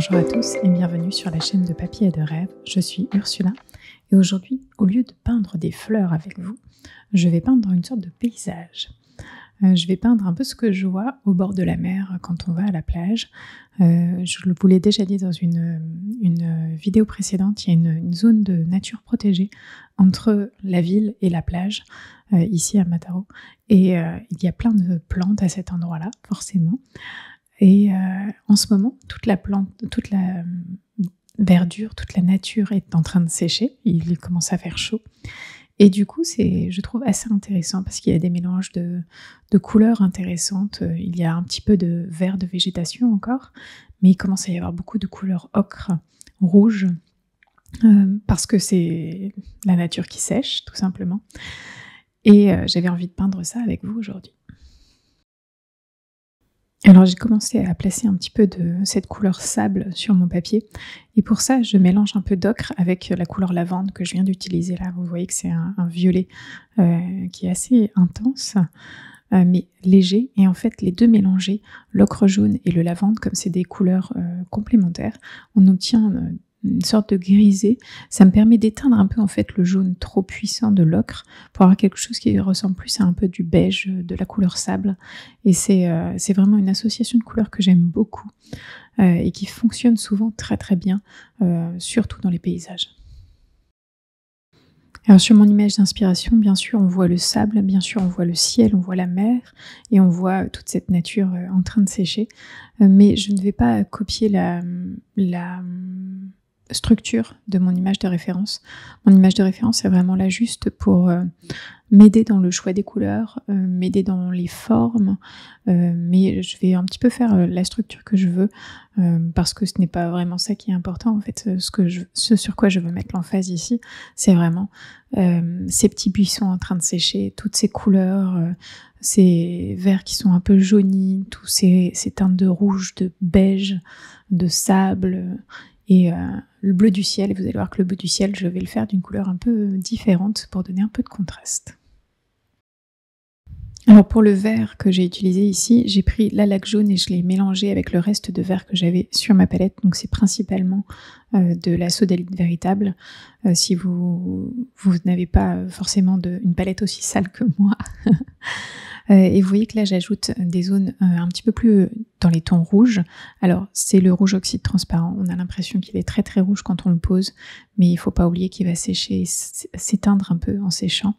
Bonjour à tous et bienvenue sur la chaîne de papier et de rêve. Je suis Ursula et aujourd'hui, au lieu de peindre des fleurs avec vous, je vais peindre une sorte de paysage. Euh, je vais peindre un peu ce que je vois au bord de la mer quand on va à la plage. Euh, je vous l'ai déjà dit dans une, vidéo précédente, il y a une, zone de nature protégée entre la ville et la plage, euh, ici à Mataro. Et il y a plein de plantes à cet endroit-là, forcément. Et en ce moment, toute la plante, toute la verdure, toute la nature est en train de sécher. Il commence à faire chaud. Et du coup, c'est, je trouve assez intéressant parce qu'il y a des mélanges de, couleurs intéressantes. Il y a un petit peu de vert de végétation encore, mais il commence à y avoir beaucoup de couleurs ocre, rouge, euh, parce que c'est la nature qui sèche, tout simplement. Et euh, j'avais envie de peindre ça avec vous aujourd'hui. Alors j'ai commencé à placer un petit peu de cette couleur sable sur mon papier et pour ça je mélange un peu d'ocre avec la couleur lavande que je viens d'utiliser là. Vous voyez que c'est un, violet euh, qui est assez intense euh, mais léger et en fait les deux mélangés, l'ocre jaune et le lavande comme c'est des couleurs euh, complémentaires, on obtient une sorte de grisé. Ça me permet d'éteindre un peu en fait le jaune trop puissant de l'ocre pour avoir quelque chose qui ressemble plus à un peu du beige, de la couleur sable. Et c'est euh, vraiment une association de couleurs que j'aime beaucoup euh, et qui fonctionne souvent très très bien, euh, surtout dans les paysages. Alors sur mon image d'inspiration, bien sûr, on voit le sable, bien sûr, on voit le ciel, on voit la mer et on voit toute cette nature en train de sécher. mais je ne vais pas copier la, la structure de mon image de référence. Mon image de référence est vraiment là juste pour euh, m'aider dans le choix des couleurs, euh, m'aider dans les formes, euh, mais je vais un petit peu faire la structure que je veux parce que ce n'est pas vraiment ça qui est important. En fait, ce, sur quoi je veux mettre l'emphase ici, c'est vraiment ces petits buissons en train de sécher, toutes ces couleurs, ces verts qui sont un peu jaunis, tous ces teintes de rouge, de beige, de sable et euh, le bleu du ciel. Vous allez voir que le bleu du ciel, je vais le faire d'une couleur un peu différente pour donner un peu de contraste. Alors pour le vert que j'ai utilisé ici, j'ai pris la laque jaune et je l'ai mélangé avec le reste de vert que j'avais sur ma palette. Donc c'est principalement euh, de la sodalite véritable. Euh, si vous, vous n'avez pas forcément une palette aussi sale que moi, Euh, et vous voyez que là, j'ajoute des zones un petit peu plus dans les tons rouges. Alors, c'est le rouge oxyde transparent. On a l'impression qu'il est très très rouge quand on le pose, mais il faut pas oublier qu'il va sécher, s'éteindre un peu en séchant.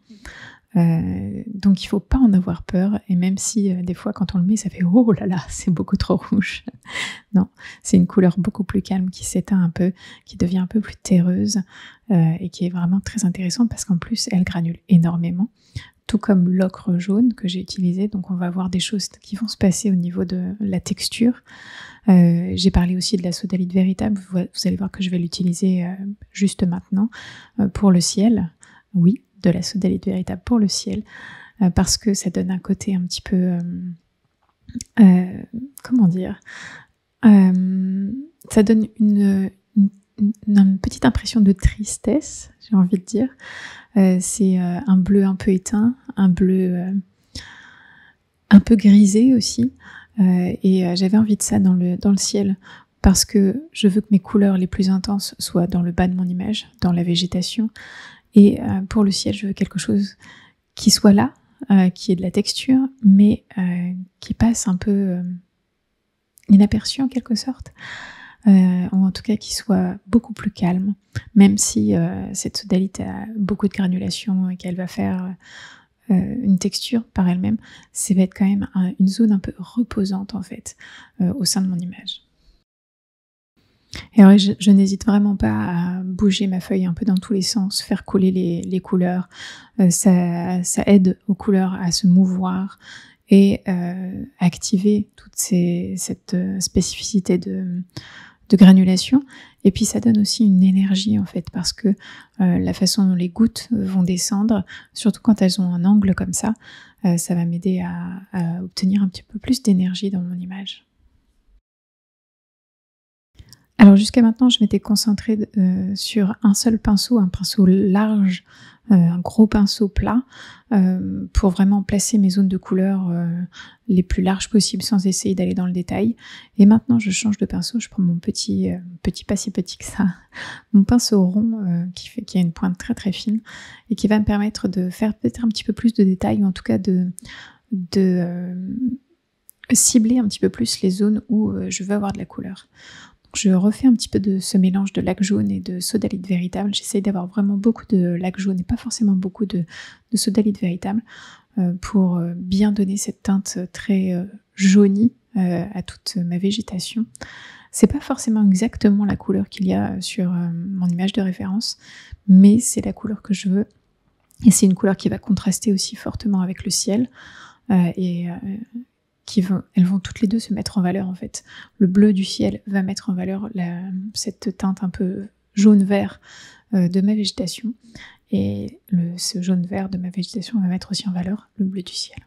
Euh, donc il faut pas en avoir peur et même si des fois quand on le met ça fait oh là là c'est beaucoup trop rouge non c'est une couleur beaucoup plus calme qui s'éteint un peu qui devient un peu plus terreuse et qui est vraiment très intéressante parce qu'en plus elle granule énormément tout comme l'ocre jaune que j'ai utilisé. Donc on va voir des choses qui vont se passer au niveau de la texture. Euh, j'ai parlé aussi de la sodalite véritable. Vous, allez voir que je vais l'utiliser euh, juste maintenant euh, pour le ciel. Oui, de la sodalite véritable pour le ciel, parce que ça donne un côté un petit peu, comment dire, ça donne une, une, petite impression de tristesse, j'ai envie de dire. Euh, c'est euh, un bleu un peu éteint, un bleu euh, un peu grisé aussi. et j'avais envie de ça dans le, dans le ciel parce que je veux que mes couleurs les plus intenses soient dans le bas de mon image, dans la végétation. Et pour le ciel, je veux quelque chose qui soit là, qui ait de la texture, mais qui passe un peu inaperçu en quelque sorte. Euh, ou en tout cas qui soit beaucoup plus calme, même si euh, cette sodalite a beaucoup de granulation et qu'elle va faire euh, une texture par elle-même, ça va être quand même une zone un peu reposante en fait au sein de mon image. Et alors, je, n'hésite vraiment pas à bouger ma feuille un peu dans tous les sens, faire couler les, couleurs. ça, ça, aide aux couleurs à se mouvoir et activer toute cette spécificité de, granulation. Et puis ça donne aussi une énergie en fait parce que euh, la façon dont les gouttes vont descendre, surtout quand elles ont un angle comme ça, euh, ça va m'aider à, obtenir un petit peu plus d'énergie dans mon image. Alors jusqu'à maintenant, je m'étais concentrée euh, sur un seul pinceau, un pinceau large, euh, un gros pinceau plat, euh, pour vraiment placer mes zones de couleur les plus larges possibles sans essayer d'aller dans le détail. Et maintenant, je change de pinceau, je prends mon petit, petit, pas si petit que ça, mon pinceau rond qui, fait, qui a une pointe très très fine et qui va me permettre de faire peut-être un petit peu plus de détails, ou en tout cas de, de cibler un petit peu plus les zones où je veux avoir de la couleur. Je refais un petit peu de ce mélange de lac jaune et de sodalite véritable. J'essaye d'avoir vraiment beaucoup de lac jaune et pas forcément beaucoup de, sodalite véritable euh, pour euh, bien donner cette teinte très euh, jaunie à toute ma végétation. C'est pas forcément exactement la couleur qu'il y a sur mon image de référence, mais c'est la couleur que je veux. Et c'est une couleur qui va contraster aussi fortement avec le ciel. Elles vont toutes les deux se mettre en valeur en fait. Le bleu du ciel va mettre en valeur cette teinte un peu jaune-vert euh, de ma végétation et ce jaune-vert de ma végétation va mettre aussi en valeur le bleu du ciel.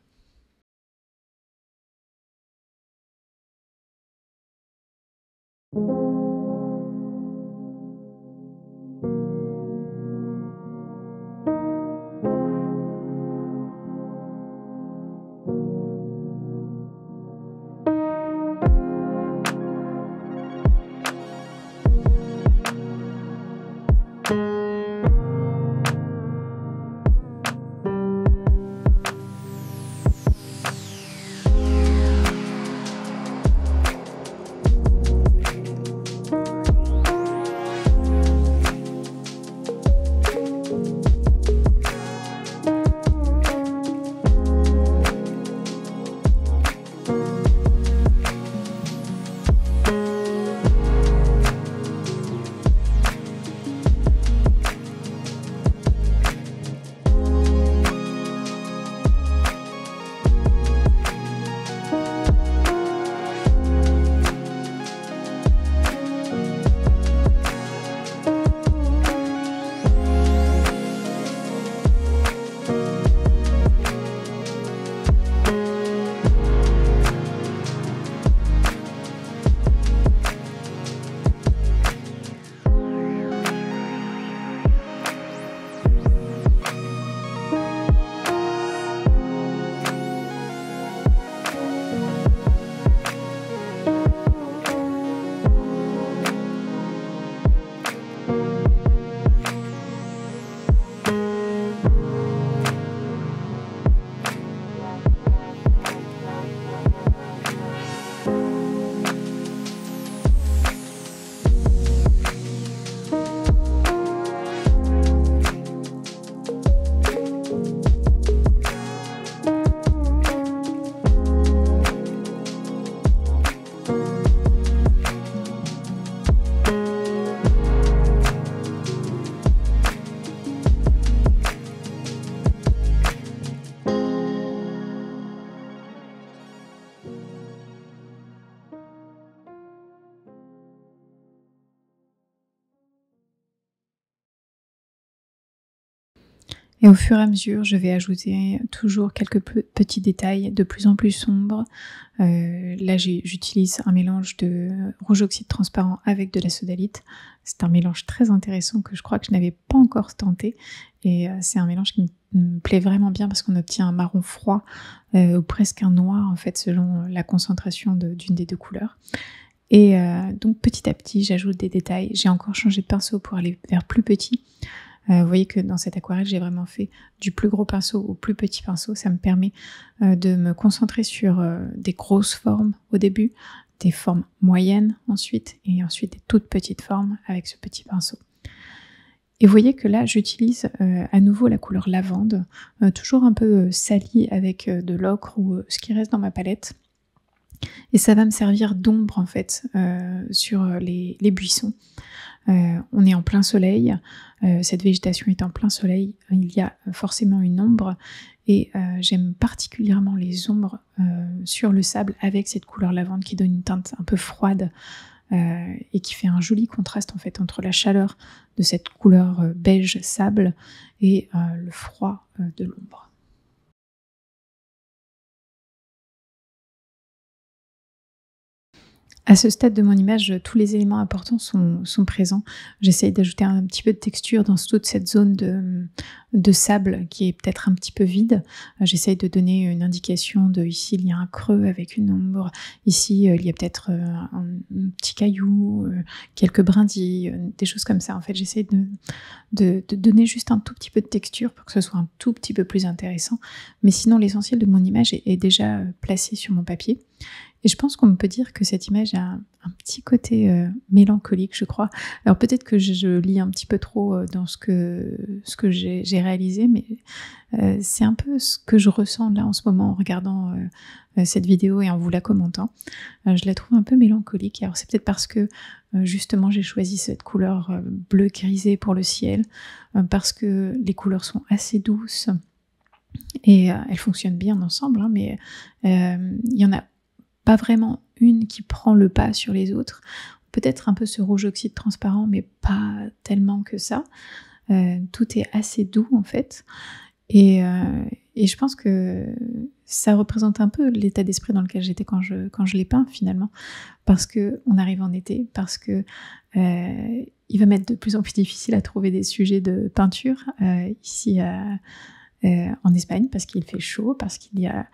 Et au fur et à mesure, je vais ajouter toujours quelques petits détails de plus en plus sombres. Euh, là, j'utilise un mélange de rouge oxyde transparent avec de la sodalite. C'est un mélange très intéressant que je crois que je n'avais pas encore tenté. Et euh, c'est un mélange qui me plaît vraiment bien parce qu'on obtient un marron froid euh, ou presque un noir en fait selon la concentration d'une des deux couleurs. Et donc petit à petit, j'ajoute des détails. J'ai encore changé de pinceau pour aller vers plus petit. Euh, vous voyez que dans cette aquarelle, j'ai vraiment fait du plus gros pinceau au plus petit pinceau. Ça me permet euh, de me concentrer sur euh, des grosses formes au début, des formes moyennes ensuite, et ensuite des toutes petites formes avec ce petit pinceau. Et vous voyez que là, j'utilise à nouveau la couleur lavande, toujours un peu salie avec de l'ocre ou ce qui reste dans ma palette. Et ça va me servir d'ombre en fait sur les buissons. Euh, on est en plein soleil, euh, cette végétation est en plein soleil, il y a forcément une ombre. Et euh, j'aime particulièrement les ombres sur le sable avec cette couleur lavande qui donne une teinte un peu froide et qui fait un joli contraste en fait entre la chaleur de cette couleur beige sable et le froid de l'ombre. À ce stade de mon image, tous les éléments importants sont, présents. J'essaye d'ajouter un petit peu de texture dans toute cette zone de, sable qui est peut-être un petit peu vide. J'essaye de donner une indication de ici il y a un creux avec une ombre, ici il y a peut-être euh, un, petit caillou, euh, quelques brindilles, euh, des choses comme ça. En fait, j'essaye de, donner juste un tout petit peu de texture pour que ce soit un tout petit peu plus intéressant. Mais sinon, l'essentiel de mon image est déjà placé sur mon papier. Et je pense qu'on peut dire que cette image a un, petit côté euh, mélancolique, je crois. Alors peut-être que je, lis un petit peu trop euh, dans ce que, j'ai réalisé, mais euh, c'est un peu ce que je ressens là en ce moment en regardant cette vidéo et en vous la commentant. je la trouve un peu mélancolique. Alors c'est peut-être parce que justement j'ai choisi cette couleur bleu grisé pour le ciel, parce que les couleurs sont assez douces et elles fonctionnent bien ensemble, hein, mais il y en a pas vraiment une qui prend le pas sur les autres. Peut-être un peu ce rouge oxyde transparent, mais pas tellement que ça. Euh, tout est assez doux en fait. Et, euh, et, je pense que ça représente un peu l'état d'esprit dans lequel j'étais quand je, quand je l'ai peint finalement. Parce que on arrive en été, parce que euh, il va m'être de plus en plus difficile à trouver des sujets de peinture ici à euh, en Espagne parce qu'il fait chaud, parce qu'il y a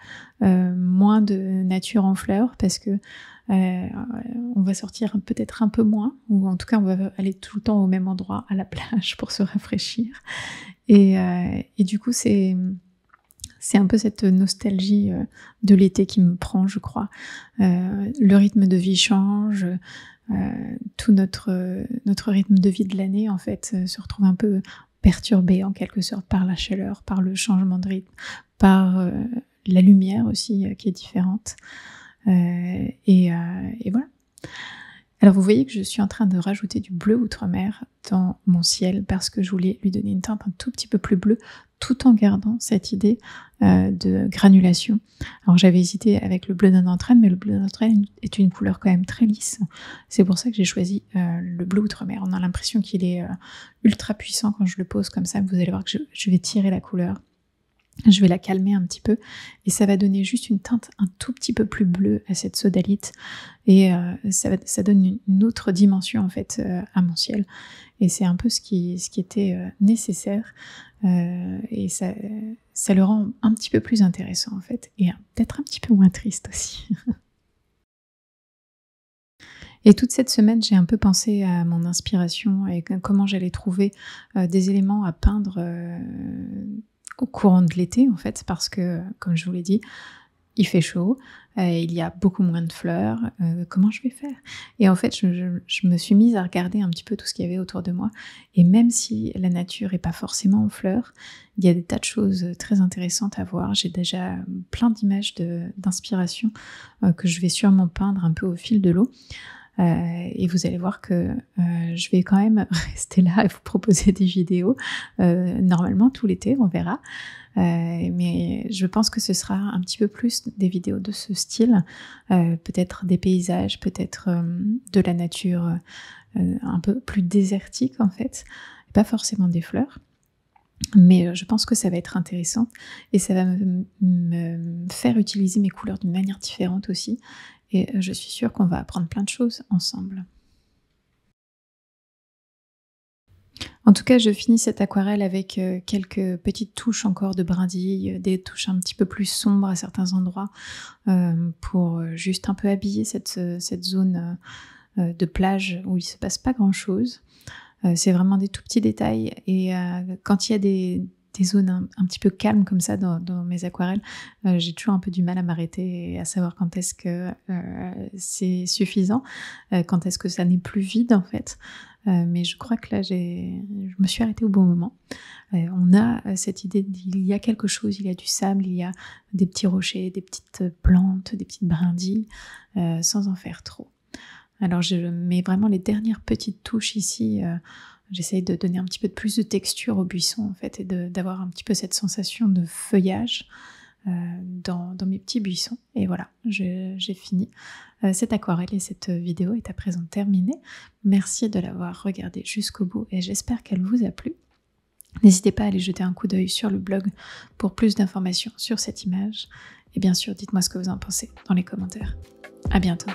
euh, moins de nature en fleurs, parce que euh, on va sortir peut-être un peu moins, ou en tout cas on va aller tout le temps au même endroit, à la plage, pour se rafraîchir. Et, du coup c'est un peu cette nostalgie de l'été qui me prend, je crois. le rythme de vie change, tout notre rythme de vie de l'année, en fait, se retrouve un peu perturbé en quelque sorte par la chaleur, par le changement de rythme, par euh, la lumière aussi euh, qui est différente. Euh, et, voilà. Alors vous voyez que je suis en train de rajouter du bleu outre-mer dans mon ciel parce que je voulais lui donner une teinte un tout petit peu plus bleue tout en gardant cette idée euh, de granulation. Alors j'avais hésité avec le bleu d'un entraîne, mais le bleu d'un entraîne est une couleur quand même très lisse. C'est pour ça que j'ai choisi euh, le bleu outre-mer. On a l'impression qu'il est euh, ultra puissant quand je le pose comme ça. Vous allez voir que je vais tirer la couleur je vais la calmer un petit peu et ça va donner juste une teinte un tout petit peu plus bleue à cette sodalite et ça, donne une autre dimension en fait à mon ciel et c'est un peu ce qui, était euh, et ça, ça le rend un petit peu plus intéressant en fait et peut-être un petit peu moins triste aussi. Et toute cette semaine, j'ai un peu pensé à mon inspiration et comment j'allais trouver des éléments à peindre au courant de l'été en fait parce que comme je vous l'ai dit il fait chaud, euh, il y a beaucoup moins de fleurs, euh, comment je vais faire? Et en fait, je, me suis mise à regarder un petit peu tout ce qu'il y avait autour de moi, et même si la nature n'est pas forcément en fleurs, il y a des tas de choses très intéressantes à voir. J'ai déjà plein d'images d'inspiration euh, que je vais sûrement peindre un peu au fil de l'eau. Euh, et vous allez voir que euh, je vais quand même rester là et vous proposer des vidéos. Euh, normalement, tout l'été, on verra. mais je pense que ce sera un petit peu plus des vidéos de ce style. peut-être des paysages, peut-être de la nature un peu plus désertique en fait. Pas forcément des fleurs. Mais je pense que ça va être intéressant et ça va me faire utiliser mes couleurs d'une manière différente aussi. Et euh, je suis sûre qu'on va apprendre plein de choses ensemble. En tout cas, je finis cette aquarelle avec euh, quelques petites touches encore de brindilles, euh, des touches un petit peu plus sombres à certains endroits, pour juste un peu habiller cette, zone de plage où il ne se passe pas grand-chose. C'est vraiment des tout petits détails. Et quand il y a des, des zones un, petit peu calmes comme ça dans, mes aquarelles, euh, j'ai toujours un peu du mal à m'arrêter à savoir quand est-ce que euh, c'est suffisant, euh, quand est-ce que ça n'est plus vide en fait. mais je crois que là, j'ai, je me suis arrêtée au bon moment. on a cette idée qu'il y a quelque chose, il y a du sable, il y a des petits rochers, des petites plantes, des petites brindilles, sans en faire trop. Alors je mets vraiment les dernières petites touches ici J'essaye de donner un petit peu de plus de texture au buisson en fait et d'avoir un petit peu cette sensation de feuillage euh, dans, mes petits buissons. Et voilà, j'ai fini euh, cette aquarelle et cette vidéo est à présent terminée. Merci de l'avoir regardée jusqu'au bout et j'espère qu'elle vous a plu. N'hésitez pas à aller jeter un coup d'œil sur le blog pour plus d'informations sur cette image. Et bien sûr, dites-moi ce que vous en pensez dans les commentaires. À bientôt.